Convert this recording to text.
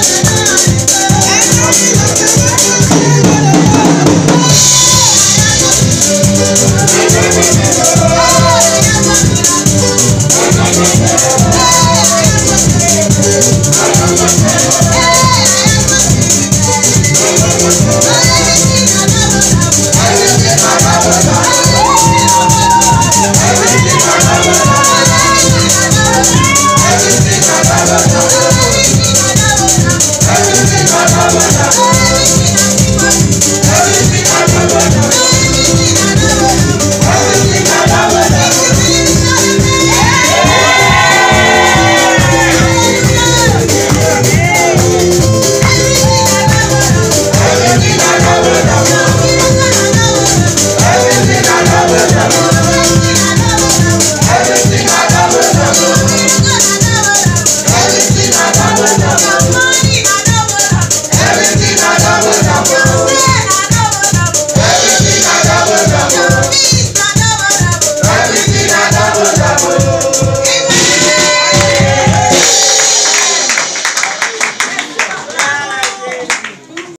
I'm